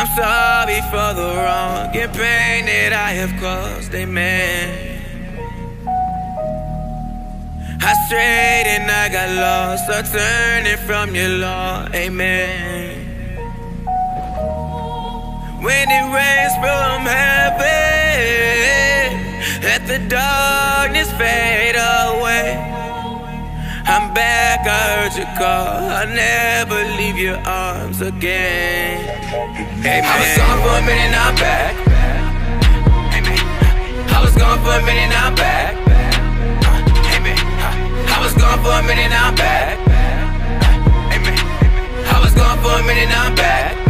I'm sorry for the wrong and pain that I have caused, amen. I strayed and I got lost, so turning from your law, amen. When it rains from heaven, let the darkness fade away. I'm back, I heard you call. I'll never leave your arms again. Amen. I was gone for a minute, now I'm back. I was gone for a minute, now I'm back. I was gone for a minute, now I'm back. I was gone for a minute, now I'm back.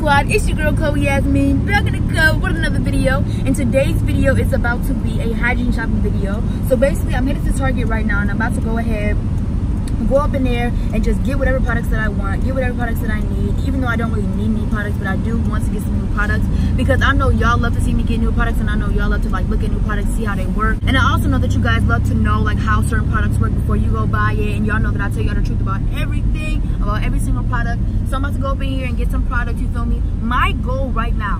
Squad? It's your girl Chloé Yazmean back in the club with another video. And today's video is about to be a hygiene shopping video. So basically, I'm headed to Target right now, and I'm about to go ahead go up in there and just get whatever products that I want, get whatever products that I need, even though I don't really need new products, but I do want to get some new products because I know y'all love to see me get new products and I know y'all love to like look at new products, see how they work. And I also know that you guys love to know like how certain products work before you go buy it and y'all know that I tell y'all the truth about everything, about every single product. So I'm about to go up in here and get some products, you feel me? My goal right now,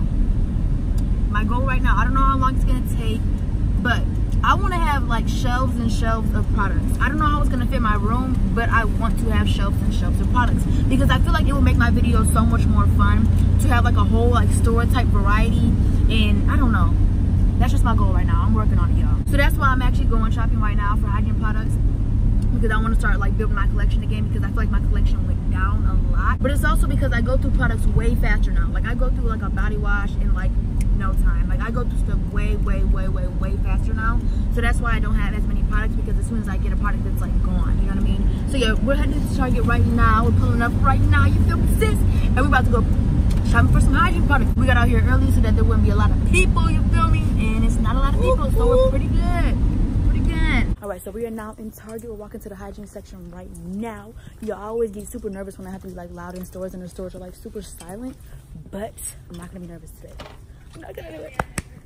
my goal right now, I don't know how long it's gonna take, but I want to have like shelves and shelves of products. I don't know how it's going to fit my room, but I want to have shelves and shelves of products because I feel like it will make my videos so much more fun to have like a whole like store type variety and I don't know. That's just my goal right now. I'm working on it, y'all. So that's why I'm actually going shopping right now for hygiene products because I want to start like building my collection again because I feel like my collection went down a lot. But it's also because I go through products way faster now. Like I go through like a body wash and like no time. Like I go through stuff way, way, way, way, way faster now. So that's why I don't have as many products because as soon as I get a product that's like gone, you know what I mean? So yeah, we're heading to Target right now. We're pulling up right now, you feel me, sis? And we're about to go shopping for some hygiene products. We got out here early so that there wouldn't be a lot of people, you feel me? And it's not a lot of people, so we're pretty good. Pretty good. All right, so we are now in Target. We're walking to the hygiene section right now. Y'all always get super nervous when I have to be like loud in stores and the stores are like super silent, but I'm not gonna be nervous today. I'm not gonna do it.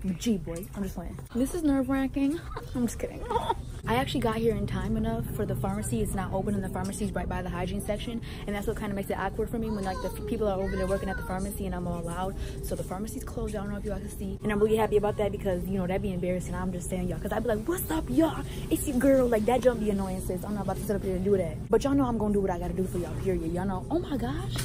I'm a G boy. I'm just playing. This is nerve wracking. I'm just kidding. I actually got here in time enough for the pharmacy. It's not open and the pharmacy's right by the hygiene section. And that's what kind of makes it awkward for me when like the people are over there working at the pharmacy and I'm all loud. So the pharmacy's closed. I don't know if y'all can see. And I'm really happy about that because, you know, that'd be embarrassing. I'm just saying y'all. Because I'd be like, what's up, y'all? It's your girl. Like that jump be annoying, sis. I'm not about to sit up here and do that. But y'all know I'm going to do what I got to do for y'all, period. Y'all know, oh my gosh.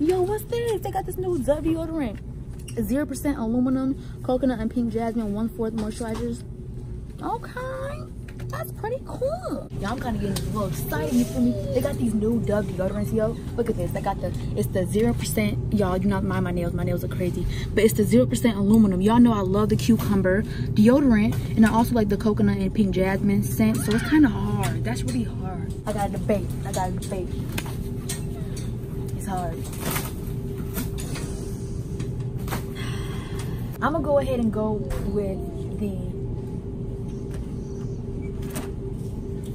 Yo, what's this? They got this new deodorant. 0% aluminum, coconut and pink jasmine, one-fourth moisturizers. Okay, that's pretty cool. I'm kind of getting a little excited, you feel me? They got these new Dove deodorants, yo. Look at this, they got the, it's the 0%, y'all, do not mind my nails, my nails are crazy. But it's the 0% aluminum. Y'all know I love the cucumber deodorant, and I also like the coconut and pink jasmine scent, so it's kind of hard. That's really hard. I got a debate, I got a debate. It's hard. I'm gonna go ahead and go with the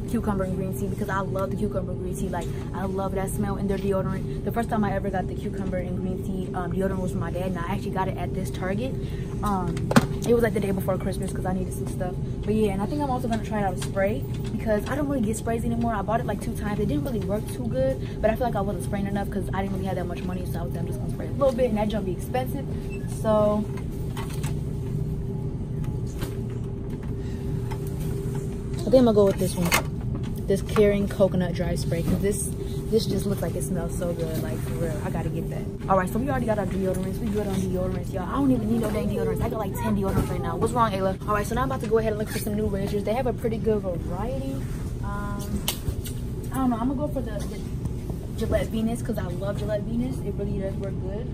cucumber and green tea because I love the cucumber and green tea. Like I love that smell in their deodorant. The first time I ever got the cucumber and green tea um, deodorant was from my dad, and I actually got it at this Target. Um, it was like the day before Christmas because I needed some stuff. But yeah, and I think I'm also gonna try it out a spray because I don't really get sprays anymore. I bought it like two times. It didn't really work too good, but I feel like I wasn't spraying enough because I didn't really have that much money, so I was I'm just gonna spray a little bit, and that jump be expensive. So think I'm gonna go with this one. This Caring Coconut Dry Spray. Cause this this just looks like it smells so good. Like for real. I gotta get that. Alright, so we already got our deodorants. We good on deodorants, y'all. I don't even need no dang deodorants. I got like 10 deodorants right now. What's wrong, Ayla? Alright, so now I'm about to go ahead and look for some new razors. They have a pretty good variety. Um I don't know. I'm gonna go for the, the Gillette Venus because I love Gillette Venus. It really does work good.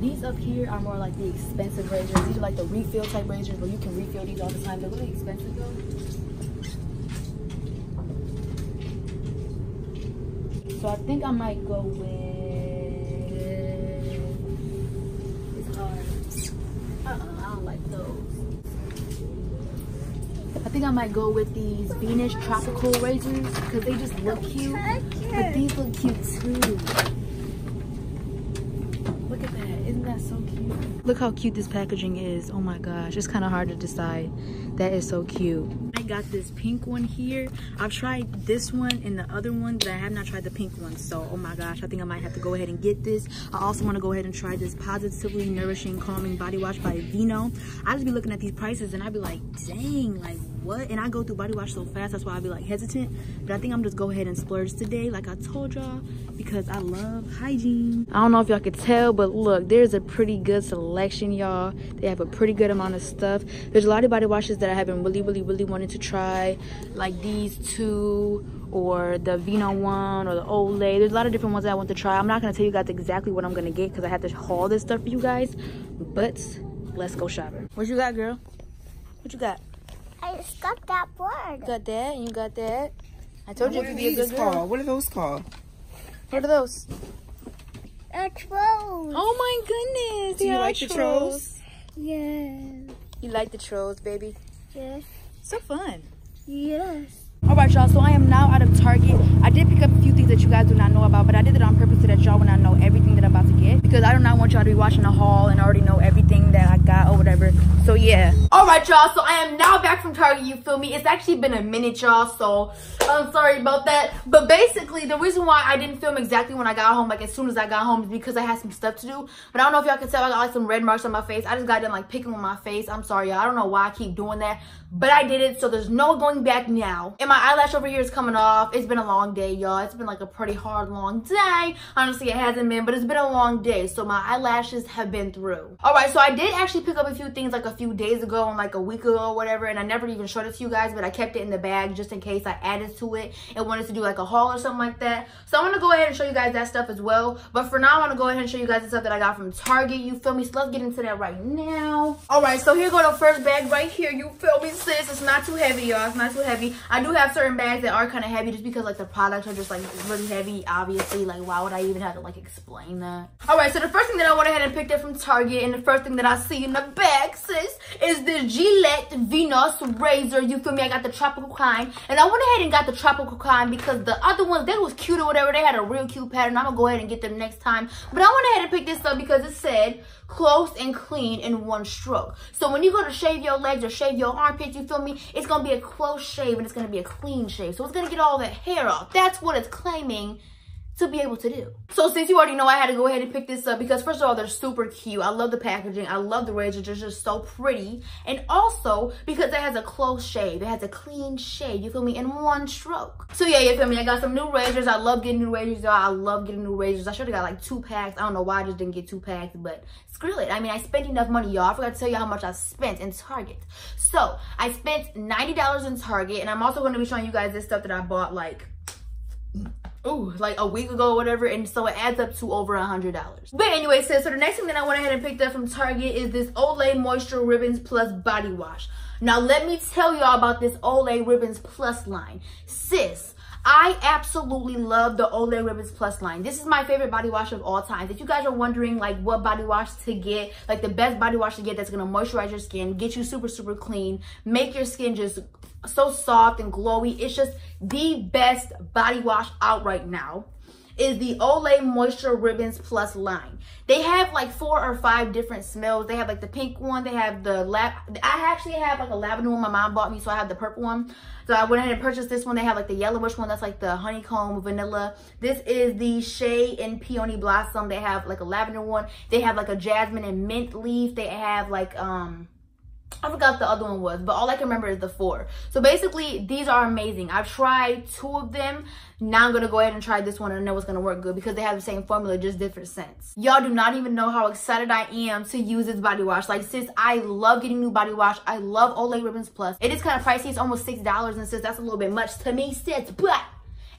These up here are more like the expensive razors. These are like the refill type razors where you can refill these all the time. They're really expensive though. So I think I might go with it's hard. Uh-uh, I don't like those. I think I might go with these Venus Tropical razors because they just look cute. But these look cute too. Look at that. Isn't that so cute? Look how cute this packaging is. Oh my gosh. It's kind of hard to decide. That is so cute. Got this pink one here. I've tried this one and the other one, but I have not tried the pink one. So, oh my gosh, I think I might have to go ahead and get this. I also want to go ahead and try this Positively Nourishing Calming Body Wash by Aveeno. I just be looking at these prices and I'd be like, dang, like what? And I go through body wash so fast, that's why I'd be like hesitant. But I think I'm just go ahead and splurge today, like I told y'all, because I love hygiene. I don't know if y'all could tell, but look, there's a pretty good selection, y'all. They have a pretty good amount of stuff. There's a lot of body washes that I have been really, really, really wanting to try, like these two or the Aveeno one or the Olay. There's a lot of different ones that I want to try. I'm not gonna tell you guys exactly what I'm gonna get because I have to haul this stuff for you guys. But let's go shopping. What you got, girl? What you got? I just got that board. Got that, you got that. I told you What you are could be a good girl. called? What are those called? What are those? A trolls. Oh my goodness. Do you they are like the trolls? Yes. You like the trolls, baby? Yes. So fun. Yes. All right, y'all. So I am now out of Target. I did pick up a few things that you guys do not know about, but I did it on purpose so that y'all will not know everything that I'm about to get because I do not want y'all to be watching the haul and already know everything that I got or whatever. So yeah. All right, y'all. So I am now back from Target. You feel me? It's actually been a minute, y'all. So I'm sorry about that. But basically, the reason why I didn't film exactly when I got home, like as soon as I got home, is because I had some stuff to do. But I don't know if y'all can tell. I got like some red marks on my face. I just got done like picking with my face. I'm sorry, y'all. I don't know why I keep doing that, but I did it. So there's no going back now. And my eyelash over here is coming off. It's been a long day, y'all. It's been like a pretty hard, long day. Honestly, it hasn't been, but it's been a long day. So my eyelashes have been through. All right, so I did actually pick up a few things like a few days ago and like a week ago or whatever. And I never even showed it to you guys, but I kept it in the bag just in case I added to it and wanted to do like a haul or something like that. So I'm gonna go ahead and show you guys that stuff as well. But for now, I'm gonna go ahead and show you guys the stuff that I got from Target. You feel me? So let's get into that right now. All right, so here go the first bag right here. You feel me, sis? It's not too heavy, y'all. It's not too heavy. I do have certain bags that are kind of heavy just because like the products are just like really heavy, obviously. Like why would I even have to like explain that? All right, so the first thing that I went ahead and picked up from Target and the first thing that I see in the bag, is the Gillette Venus razor. You feel me? I got the tropical kind and I went ahead and got the tropical kind because the other ones, they was cute or whatever. They had a real cute pattern. I'm gonna go ahead and get them next time. But I went ahead and picked this up because it said close and clean in one stroke. So when you go to shave your legs or shave your armpits, you feel me? It's gonna be a close shave and it's gonna be a clean shave. So it's gonna get all the hair off. That's what it's claiming to be able to do. So since you already know I had to go ahead and pick this up because first of all, they're super cute. I love the packaging. I love the razor. They're just so pretty. And also because it has a close shave. It has a clean shave, you feel me, in one stroke. So yeah, you feel me? I got some new razors. I love getting new razors, y'all. I love getting new razors. I should have got like two packs. I don't know why I just didn't get two packs, but screw it. I mean, I spent enough money, y'all. I forgot to tell you how much I spent in Target. So I spent $90 in Target and I'm also going to be showing you guys this stuff that I bought like ooh, like a week ago or whatever. And so it adds up to over a hundred dollars. But anyway, sis, so the next thing that I went ahead and picked up from Target is this Olay Moisture Ribbons Plus Body Wash. Now let me tell y'all about this Olay Ribbons Plus line. Sis, I absolutely love the Olay Ribbons Plus line. This is my favorite body wash of all time. If you guys are wondering like what body wash to get, like the best body wash to get that's gonna moisturize your skin, get you super, super clean, make your skin just so soft and glowy. It's just the best body wash out right now is the Olay Moisture Ribbons Plus line. They have like four or five different smells. They have like the pink one. They have the lab. I actually have like a lavender one my mom bought me, so I have the purple one. So I went ahead and purchased this one. They have like the yellowish one that's like the honeycomb vanilla. This is the Shea and Peony Blossom. They have like a lavender one. They have like a jasmine and mint leaf. They have like um I forgot the other one was, but all I can remember is the four. So basically, these are amazing. I've tried two of them. Now I'm going to go ahead and try this one and know it's going to work good because they have the same formula, just different scents. Y'all do not even know how excited I am to use this body wash. Like, sis, I love getting new body wash. I love Olay Ribbons Plus. It is kind of pricey. It's almost $6 and sis, that's a little bit much to me, sis, but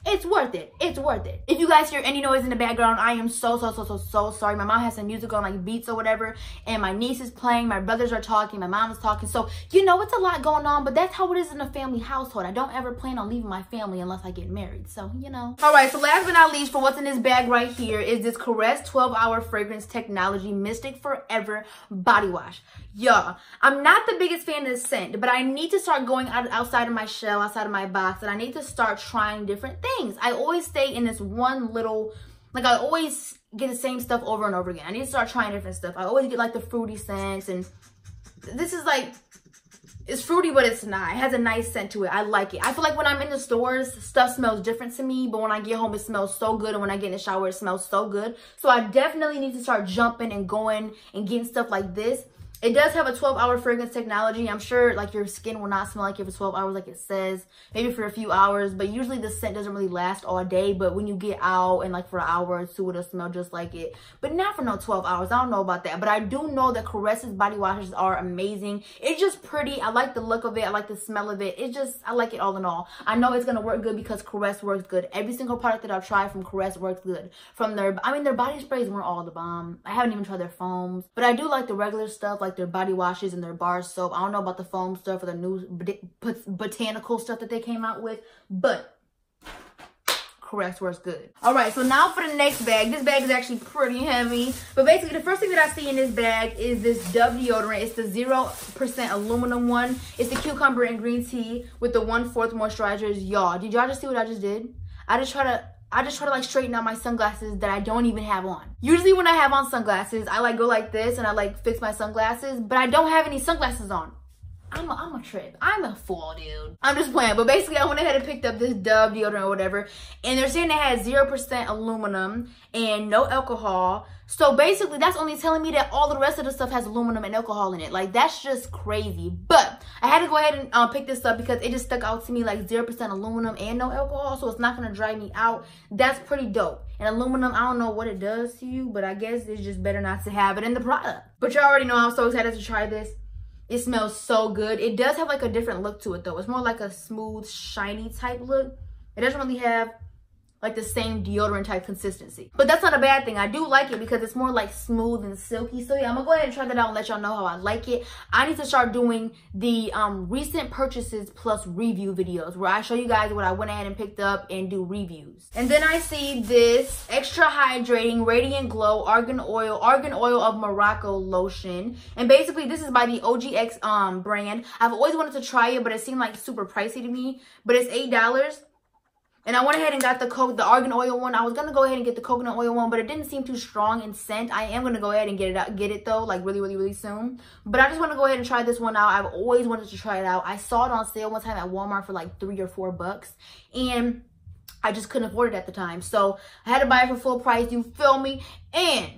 it's worth it. It's worth it. If you guys hear any noise in the background, I am so, so, so, so, so sorry. My mom has some music on, like beats or whatever, and my niece is playing, my brothers are talking, my mom is talking. So, you know, it's a lot going on, but that's how it is in a family household. I don't ever plan on leaving my family unless I get married. So, you know. All right, so last but not least, for what's in this bag right here is this Caress 12-Hour Fragrance Technology Mystic Forever Body Wash. Y'all, I'm not the biggest fan of the scent, but I need to start going out, outside of my shell, outside of my box, and I need to start trying different things. I always stay in this one little, like I always get the same stuff over and over again. I need to start trying different stuff. I always get like the fruity scents, and this is like, it's fruity, but it's not. It has a nice scent to it. I like it. I feel like when I'm in the stores, stuff smells different to me. But when I get home, it smells so good. And when I get in the shower, it smells so good. So I definitely need to start jumping and going and getting stuff like this it does have a 12 hour fragrance technology. I'm sure like your skin will not smell like it for 12 hours like it says. Maybe for a few hours, but usually the scent doesn't really last all day. But when you get out and like for an hour or two, it'll smell just like it. But not for no 12 hours. I don't know about that. But I do know that Caresses body washes are amazing. It's just pretty. I like the look of it. I like the smell of it. It just, I like it all in all. I know it's going to work good because Caress works good. Every single product that I've tried from Caress works good. From their, I mean, their body sprays weren't all the bomb. I haven't even tried their foams. But I do like the regular stuff like like their body washes and their bar soap. I don't know about the foam stuff or the new botanical stuff that they came out with, but Caress works good. All right, so now for the next bag. This bag is actually pretty heavy. But basically, the first thing that I see in this bag is this Dove deodorant. It's the 0% aluminum one. It's the cucumber and green tea with the 1 4th moisturizers. Y'all, did y'all just see what I just did? I just try to I just try to like straighten out my sunglasses that I don't even have on. Usually when I have on sunglasses, I like go like this and I like fix my sunglasses, but I don't have any sunglasses on. I'm a, I'm a trip. I'm a fool, dude. I'm just playing. But basically, I went ahead and picked up this Dove deodorant or whatever. And they're saying it has 0% aluminum and no alcohol. So basically, that's only telling me that all the rest of the stuff has aluminum and alcohol in it. Like, that's just crazy. But I had to go ahead and um, pick this up because it just stuck out to me like 0% aluminum and no alcohol. So it's not going to dry me out. That's pretty dope. And aluminum, I don't know what it does to you, but I guess it's just better not to have it in the product. But you already know I'm so excited to try this. It smells so good. It does have like a different look to it though. It's more like a smooth, shiny type look. It doesn't really have like the same deodorant type consistency. But that's not a bad thing. I do like it because it's more like smooth and silky. So yeah, I'm gonna go ahead and try that out and let y'all know how I like it. I need to start doing the um, recent purchases plus review videos where I show you guys what I went ahead and picked up and do reviews. And then I see this extra hydrating radiant glow argan oil, argan oil of Morocco lotion. And basically this is by the OGX um, brand. I've always wanted to try it, but it seemed like super pricey to me. But it's $8 and I went ahead and got the co the argan oil one. I was gonna go ahead and get the coconut oil one, but it didn't seem too strong in scent. I am gonna go ahead and get it out, get it though, like really, really, really soon. But I just want to go ahead and try this one out. I've always wanted to try it out. I saw it on sale one time at Walmart for like three or four bucks, and I just couldn't afford it at the time. So I had to buy it for full price. You feel me? And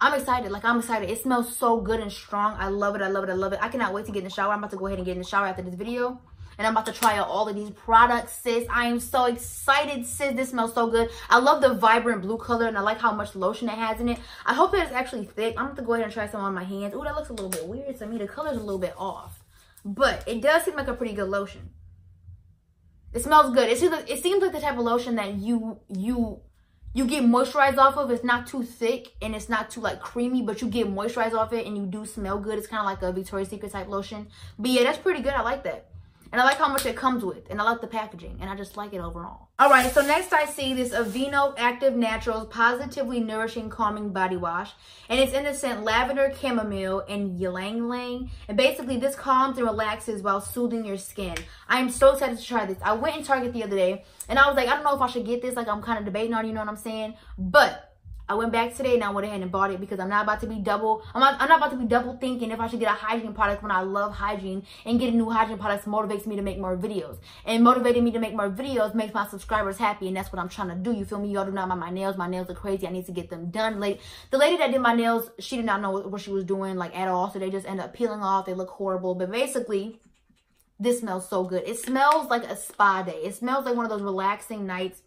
I'm excited. Like, I'm excited. It smells so good and strong. I love it. I love it. I love it. I cannot wait to get in the shower. I'm about to go ahead and get in the shower after this video and I'm about to try out all of these products, sis. I am so excited, sis. This smells so good. I love the vibrant blue color, and I like how much lotion it has in it. I hope that it's actually thick. I'm going to go ahead and try some on my hands. Oh, that looks a little bit weird to me. The color's a little bit off. But it does seem like a pretty good lotion. It smells good. It seems like, it seems like the type of lotion that you you you get moisturized off of. It's not too thick and it's not too like creamy, but you get moisturized off it and you do smell good. It's kind of like a Victoria's Secret type lotion. But yeah, that's pretty good. I like that. And I like how much it comes with. And I like the packaging. And I just like it overall. All right, so next I see this Aveeno Active Naturals Positively Nourishing Calming Body Wash. And it's in the scent Lavender Chamomile and Ylang Ylang. And basically this calms and relaxes while soothing your skin. I am so excited to try this. I went in Target the other day and I was like, I don't know if I should get this. Like I'm kind of debating on, you know what I'm saying? But I went back today and I went ahead and bought it because I'm not about to be double, I'm not, I'm not about to be double thinking if I should get a hygiene product when I love hygiene and getting new hygiene products motivates me to make more videos. And motivating me to make more videos makes my subscribers happy and that's what I'm trying to do. You feel me? Y'all do not mind my nails. My nails are crazy. I need to get them done. Late. The lady that did my nails, she did not know what she was doing like at all. So they just end up peeling off. They look horrible. But basically, this smells so good. It smells like a spa day. It smells like one of those relaxing nights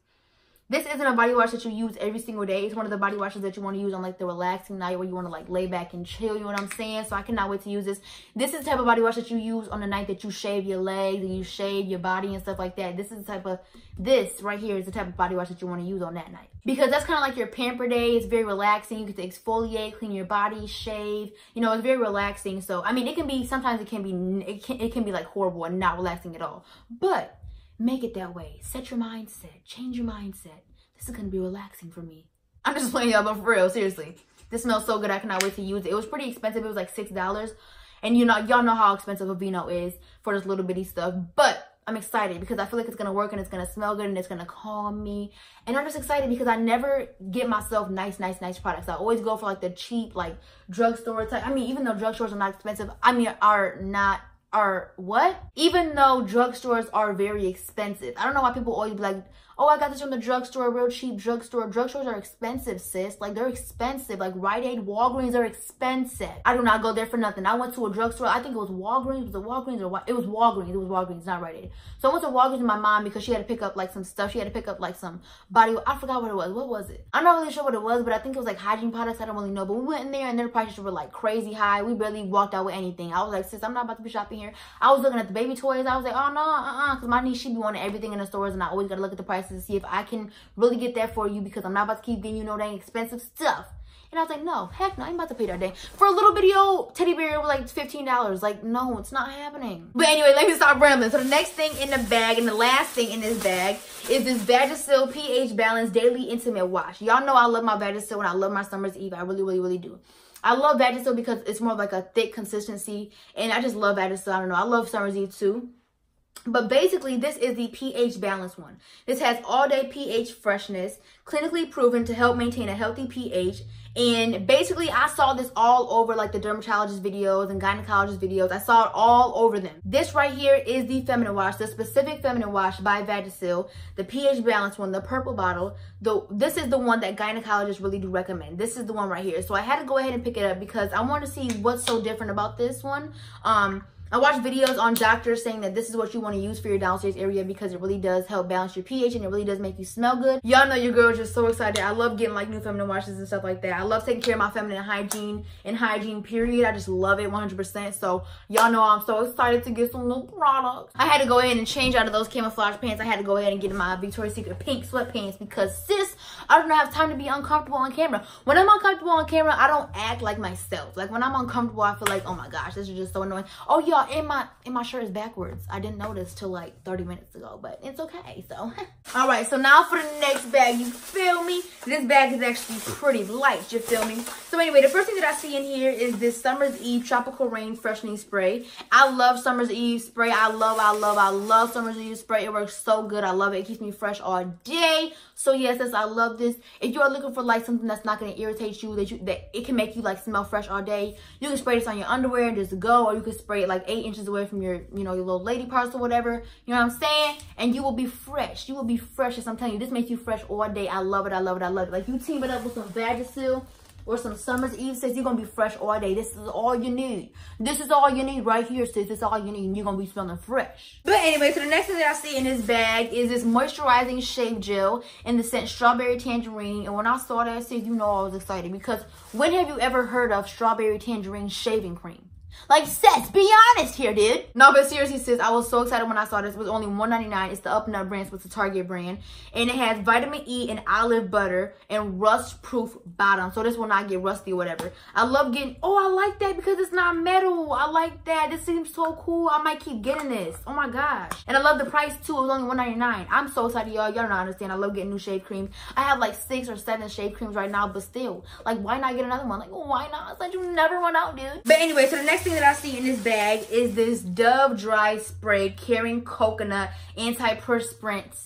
this isn't a body wash that you use every single day. It's one of the body washes that you want to use on like the relaxing night where you want to like lay back and chill. You know what I'm saying? So I cannot wait to use this. This is the type of body wash that you use on the night that you shave your legs and you shave your body and stuff like that. This is the type of, this right here is the type of body wash that you want to use on that night. Because that's kind of like your pamper day. It's very relaxing. You get to exfoliate, clean your body, shave. You know, it's very relaxing. So, I mean, it can be, sometimes it can be, it can, it can be like horrible and not relaxing at all. But Make it that way. Set your mindset. Change your mindset. This is going to be relaxing for me. I'm just playing y'all, but for real, seriously. This smells so good. I cannot wait to use it. It was pretty expensive. It was like $6. And you know, y'all know how expensive Aveeno is for this little bitty stuff. But I'm excited because I feel like it's gonna work and it's gonna smell good and it's gonna calm me. And I'm just excited because I never get myself nice, nice, nice products. I always go for like the cheap, like drugstore type. I mean, even though drugstores are not expensive, I mean, are not are what? Even though drugstores are very expensive. I don't know why people always be like, oh, I got this from the drugstore, real cheap drugstore. Drugstores are expensive, sis. Like, they're expensive. Like, Rite Aid, Walgreens are expensive. I do not go there for nothing. I went to a drugstore. I think it was Walgreens. Was it Walgreens or what? It was Walgreens. It was Walgreens, not Rite Aid. So I went to Walgreens with my mom because she had to pick up, like, some stuff. She had to pick up, like, some body... I forgot what it was. What was it? I'm not really sure what it was, but I think it was, like, hygiene products. I don't really know. But we went in there, and their prices were, like, crazy high. We barely walked out with anything. I was like, sis, I'm not about to be shopping here. I was looking at the baby toys. I was like, oh, no, uh-uh. Because my niece, she be wanting everything in the stores, and I always got to look at the prices to see if I can really get that for you because I'm not about to keep getting you no dang expensive stuff. And I was like, no, heck no, I ain't about to pay that day. For a little video teddy bear was like $15. Like, no, it's not happening. But anyway, let me stop rambling. So the next thing in the bag and the last thing in this bag is this Vagisil pH Balance Daily Intimate Wash. Y'all know I love my Vagisil and I love my Summer's Eve. I really, really, really do. I love Vagisil because it's more like a thick consistency. And I just love Vagisil. I don't know. I love Summer's Eve too. But basically, this is the pH balance one. This has all day pH freshness, clinically proven to help maintain a healthy pH. And basically, I saw this all over like the dermatologist videos and gynecologist videos. I saw it all over them. This right here is the feminine wash, the specific feminine wash by Vagisil, the pH balance one, the purple bottle. The, this is the one that gynecologists really do recommend. This is the one right here. So I had to go ahead and pick it up because I want to see what's so different about this one. Um, I watch videos on doctors saying that this is what you want to use for your downstairs area because it really does help balance your pH and it really does make you smell good. Y'all know your girl is just so excited. I love getting like new feminine washes and stuff like that. I love taking care of my feminine hygiene and hygiene period. I just love it 100%. So y'all know I'm so excited to get some new products. I had to go ahead and change out of those camouflage pants. I had to go ahead and get my Victoria's Secret pink sweatpants because sis, I don't have time to be uncomfortable on camera. When I'm uncomfortable on camera, I don't act like myself. Like when I'm uncomfortable, I feel like, oh my gosh, this is just so annoying. Oh yeah, y'all, my and my shirt is backwards. I didn't notice till like 30 minutes ago, but it's okay. So, all right. So now for the next bag, you feel me? This bag is actually pretty light. You feel me? So anyway, the first thing that I see in here is this Summer's Eve Tropical Rain Freshening Spray. I love Summer's Eve spray. I love, I love, I love Summer's Eve spray. It works so good. I love it. It keeps me fresh all day. So yes, yes, I love this. If you are looking for like something that's not going to irritate you, that you that it can make you like smell fresh all day, you can spray this on your underwear and just go, or you can spray it like eight inches away from your, you know, your little lady parts or whatever. You know what I'm saying? And you will be fresh. You will be fresh. As I'm telling you, this makes you fresh all day. I love it. I love it. I love it. Like you team it up with some Vagisil or some Summer's Eve says you're gonna be fresh all day. This is all you need. This is all you need right here, sis. This is all you need, and you're gonna be smelling fresh. But anyway, so the next thing that I see in this bag is this moisturizing shave gel in the scent strawberry tangerine. And when I saw that, sis, you know I was excited because when have you ever heard of strawberry tangerine shaving cream? Like, sis, be honest here, dude. No, but seriously, sis, I was so excited when I saw this. It was only $1.99. It's the Up Up brand, so it's a Target brand. And it has vitamin E and olive butter and rust-proof bottom. So this will not get rusty or whatever. I love getting, oh, I like that because it's not metal. I like that. This seems so cool. I might keep getting this. Oh my gosh. And I love the price too. It was only $1.99. I'm so excited, y'all. Y'all don't understand. I love getting new shave creams. I have like six or seven shave creams right now, but still, like, why not get another one? Like, why not? Like you never run out, dude. But anyway, so the next thing that I see in this bag is this Dove Dry Spray Caring Coconut Antiperspirant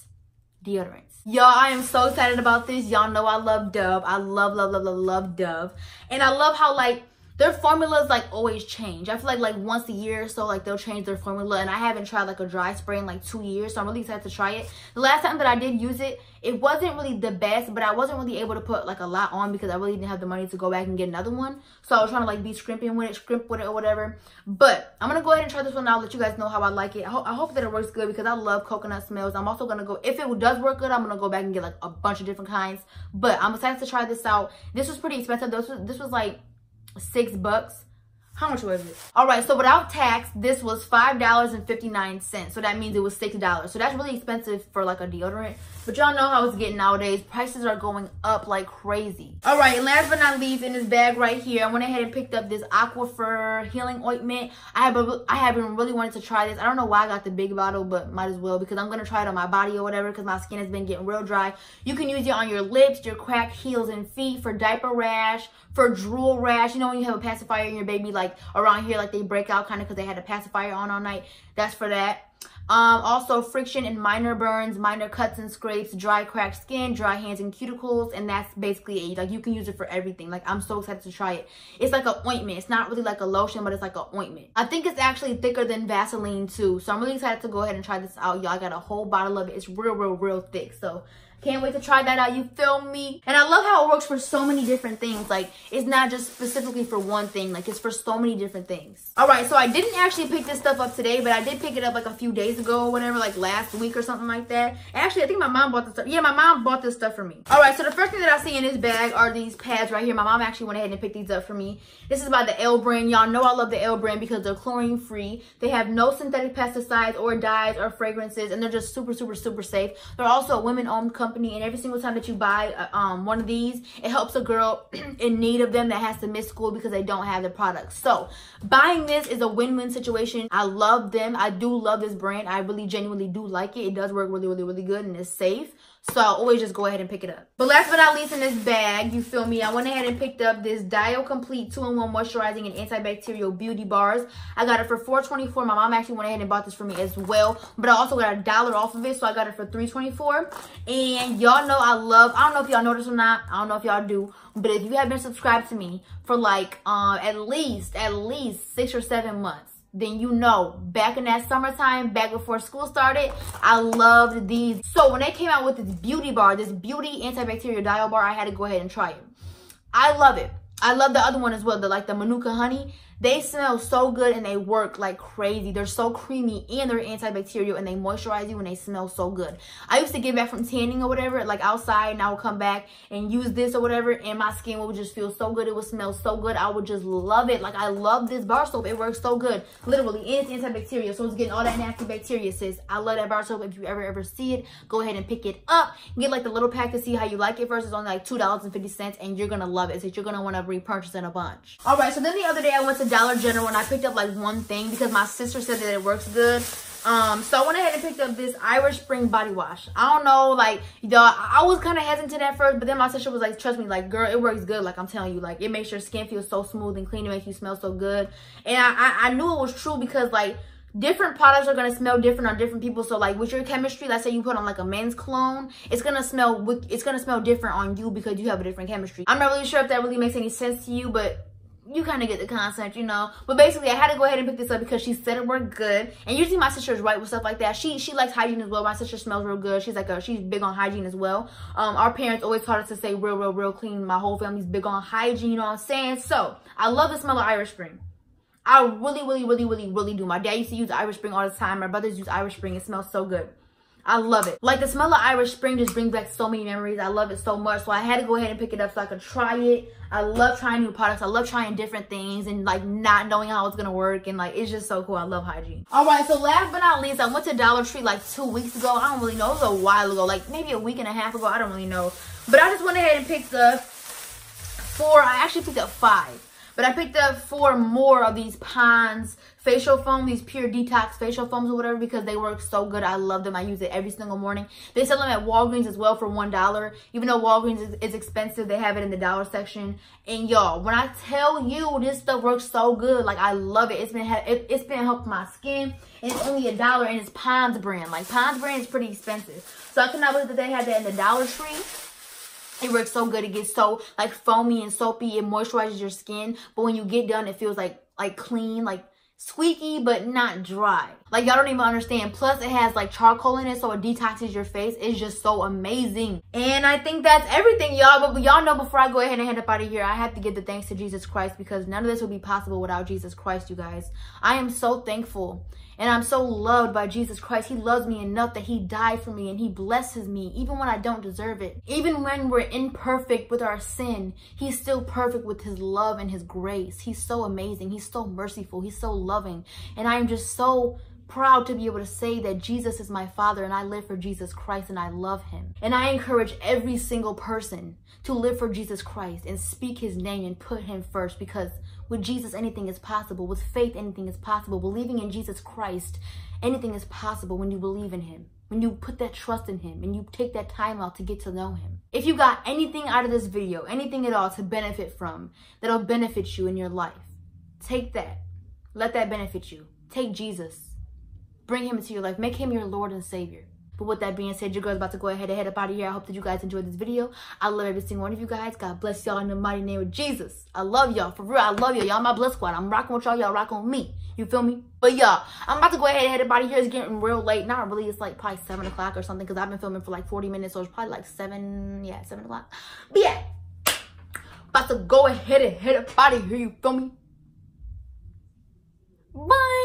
Deodorant. Y'all, I am so excited about this. Y'all know I love Dove. I love, love, love, love, love Dove. And I love how, like, their formulas like always change. I feel like like once a year or so like they'll change their formula and I haven't tried like a dry spray in like two years so I'm really excited to try it. The last time that I did use it, it wasn't really the best but I wasn't really able to put like a lot on because I really didn't have the money to go back and get another one. So I was trying to like be scrimping with it, scrimp with it or whatever. But I'm gonna go ahead and try this one out let you guys know how I like it. I, ho I hope that it works good because I love coconut smells. I'm also gonna go, if it does work good, I'm gonna go back and get like a bunch of different kinds. But I'm excited to try this out. This was pretty expensive. This was, this was like six bucks how much was it? All right, so without tax, this was $5.59. So that means it was $6. So that's really expensive for like a deodorant. But y'all know how it's getting nowadays. Prices are going up like crazy. All right, last but not least, in this bag right here, I went ahead and picked up this Aquaphor Healing Ointment. I have, a, I have been really wanting to try this. I don't know why I got the big bottle, but might as well because I'm going to try it on my body or whatever because my skin has been getting real dry. You can use it on your lips, your cracked heels and feet for diaper rash, for drool rash. You know when you have a pacifier and your baby like like around here, like they break out kind of because they had a pacifier on all night. That's for that. Um, also friction and minor burns, minor cuts and scrapes, dry cracked skin, dry hands and cuticles, and that's basically it. Like you can use it for everything. Like I'm so excited to try it. It's like an ointment. It's not really like a lotion, but it's like an ointment. I think it's actually thicker than Vaseline too. So I'm really excited to go ahead and try this out. Y'all got a whole bottle of it. It's real, real, real thick. So can't wait to try that out. You feel me? And I love how it works for so many different things. Like, it's not just specifically for one thing. Like, it's for so many different things. All right, so I didn't actually pick this stuff up today, but I did pick it up like a few days ago or whatever, like last week or something like that. Actually, I think my mom bought this stuff. Yeah, my mom bought this stuff for me. All right, so the first thing that I see in this bag are these pads right here. My mom actually went ahead and picked these up for me. This is by the L brand. Y'all know I love the L brand because they're chlorine free. They have no synthetic pesticides or dyes or fragrances, and they're just super, super, super safe. They're also a women owned company, and every single time that you buy uh, um, one of these, it helps a girl in need of them that has to miss school because they don't have the products. So buying this is a win-win situation. I love them. I do love this brand. I really genuinely do like it. It does work really, really, really good and it's safe. So I always just go ahead and pick it up. But last but not least in this bag, you feel me, I went ahead and picked up this Dial Complete 2-in-1 Moisturizing and Antibacterial Beauty Bars. I got it for $4.24. My mom actually went ahead and bought this for me as well. But I also got a dollar off of it, so I got it for $3.24. And y'all know I love, I don't know if y'all this or not. I don't know if y'all do. But if you have been subscribed to me for like um, at least, at least six or seven months, then you know back in that summertime back before school started i loved these. So when they came out with this beauty bar this beauty antibacterial dial bar i had to go ahead and try it. I love it. I love the other one as well the like the manuka honey they smell so good and they work like crazy. They're so creamy and they're antibacterial and they moisturize you and they smell so good. I used to get back from tanning or whatever, like outside and I would come back and use this or whatever and my skin would just feel so good. It would smell so good. I would just love it. Like I love this bar soap. It works so good. Literally, and it's antibacterial. So it's getting all that nasty bacteria, sis. I love that bar soap. If you ever, ever see it, go ahead and pick it up. Get like the little pack to see how you like it versus only like $2.50 and you're going to love it. So you're going to want to repurchase in a bunch. All right, so then the other day I went to Dollar General and I picked up like one thing because my sister said that it works good. Um, so I went ahead and picked up this Irish Spring body wash. I don't know, like, y'all, I was kind of hesitant at first, but then my sister was like, trust me, like, girl, it works good. Like, I'm telling you, like, it makes your skin feel so smooth and clean. It makes you smell so good. And I, I, I knew it was true because, like, different products are gonna smell different on different people. So like with your chemistry, let's say you put on like a men's cologne, it's gonna smell it's gonna smell different on you because you have a different chemistry. I'm not really sure if that really makes any sense to you, but you kind of get the concept, you know. But basically, I had to go ahead and pick this up because she said it worked good. And usually my sister's right with stuff like that. She she likes hygiene as well. My sister smells real good. She's like a, she's big on hygiene as well. Um, our parents always taught us to say real, real, real clean. My whole family's big on hygiene, you know what I'm saying? So, I love the smell of Irish Spring. I really, really, really, really, really do. My dad used to use Irish Spring all the time. My brothers use Irish Spring. It smells so good. I love it. Like the smell of Irish Spring just brings back so many memories. I love it so much. So I had to go ahead and pick it up so I could try it. I love trying new products. I love trying different things and like not knowing how it's gonna work. And like, it's just so cool. I love hygiene. All right, so last but not least, I went to Dollar Tree like two weeks ago. I don't really know. It was a while ago, like maybe a week and a half ago. I don't really know. But I just went ahead and picked up four. I actually picked up five. But I picked up four more of these Pond's facial foam, these pure detox facial foams or whatever because they work so good. I love them. I use it every single morning. They sell them at Walgreens as well for $1. Even though Walgreens is, is expensive, they have it in the dollar section. And y'all, when I tell you this stuff works so good, like I love it. It's been it, it's been helping my skin. And it's only a dollar and it's Pond's brand. Like Pond's brand is pretty expensive. So I cannot believe that they had that in the Dollar Tree. It works so good. It gets so like foamy and soapy. It moisturizes your skin. But when you get done, it feels like like clean, like squeaky, but not dry. Like y'all don't even understand. Plus it has like charcoal in it, so it detoxes your face. It's just so amazing. And I think that's everything, y'all. But y'all know before I go ahead and head up out of here, I have to give the thanks to Jesus Christ because none of this would be possible without Jesus Christ, you guys. I am so thankful and I'm so loved by Jesus Christ. He loves me enough that he died for me and he blesses me even when I don't deserve it. Even when we're imperfect with our sin, he's still perfect with his love and his grace. He's so amazing. He's so merciful. He's so loving. And I am just so proud to be able to say that Jesus is my father and I live for Jesus Christ and I love him. And I encourage every single person to live for Jesus Christ and speak his name and put him first because with Jesus, anything is possible. With faith, anything is possible. Believing in Jesus Christ, anything is possible when you believe in him. When you put that trust in him and you take that time out to get to know him. If you got anything out of this video, anything at all to benefit from, that'll benefit you in your life, Take that. Let that benefit you. Take Jesus. Bring him into your life. Make him your Lord and Savior. But with that being said, your girl's about to go ahead and head up out of here. I hope that you guys enjoyed this video. I love every single one of you guys. God bless y'all in the mighty name of Jesus. I love y'all. For real, I love y'all. Y'all my blood squad. I'm rocking with y'all. Y'all rocking with me. You feel me? But y'all, I'm about to go ahead and head up out of here. It's getting real late. Not really. It's like probably 7 o'clock or something because I've been filming for like 40 minutes. So it's probably like 7, yeah, 7 o'clock. But yeah, about to go ahead and head up out of here. You feel me? Bye.